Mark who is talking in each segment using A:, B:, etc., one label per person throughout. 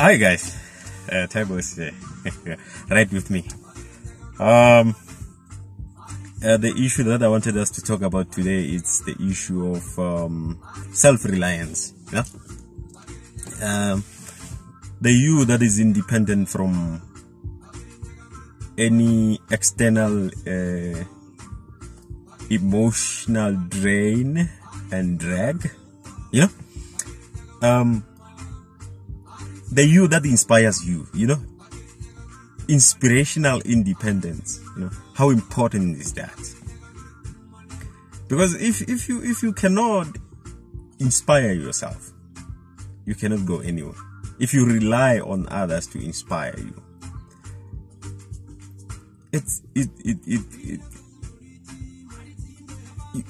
A: Hi guys, uh, Taibo is uh, right with me. Um, uh, the issue that I wanted us to talk about today is the issue of um, self-reliance. Yeah, um, the you that is independent from any external uh, emotional drain and drag. Know, um, the you that inspires you, you know, inspirational independence, you know, how important is that? Because if, if you, if you cannot inspire yourself, you cannot go anywhere. If you rely on others to inspire you, it's, it, it, it, it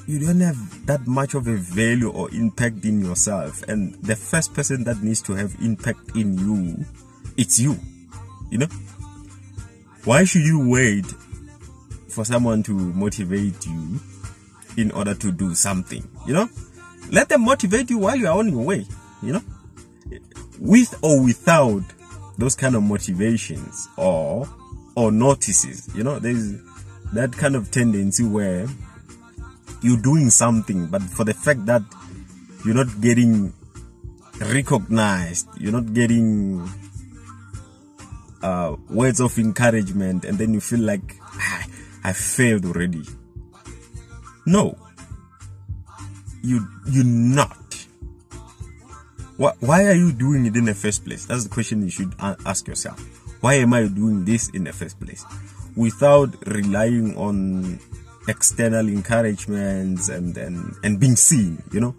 A: you don't have that much of a value or impact in yourself and the first person that needs to have impact in you it's you you know? Why should you wait for someone to motivate you in order to do something you know? Let them motivate you while you are on your way you know? With or without those kind of motivations or or notices you know? There's that kind of tendency where you're doing something, but for the fact that you're not getting recognized, you're not getting uh, words of encouragement, and then you feel like ah, I failed already. No, you you're not. Why, why are you doing it in the first place? That's the question you should ask yourself. Why am I doing this in the first place? Without relying on external encouragements and, and, and being seen, you know.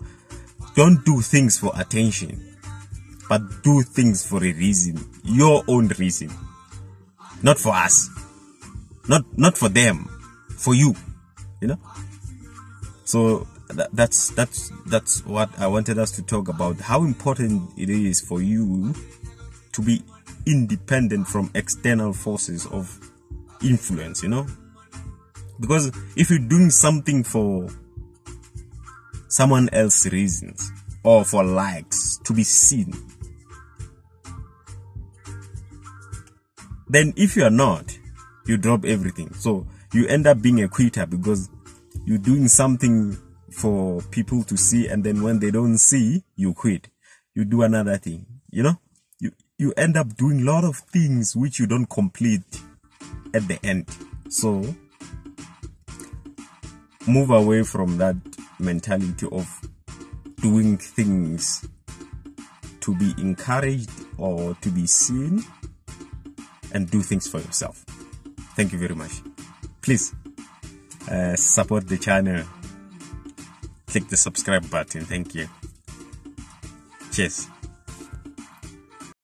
A: Don't do things for attention, but do things for a reason, your own reason. Not for us. Not, not for them. For you. You know? So that, that's, that's, that's what I wanted us to talk about. How important it is for you to be independent from external forces of influence, you know? Because if you're doing something for someone else's reasons or for likes to be seen, then if you are not, you drop everything. So you end up being a quitter because you're doing something for people to see and then when they don't see, you quit. You do another thing, you know? You, you end up doing a lot of things which you don't complete at the end. So move away from that mentality of doing things to be encouraged or to be seen and do things for yourself. Thank you very much. Please uh, support the channel. Click the subscribe button. Thank you. Cheers.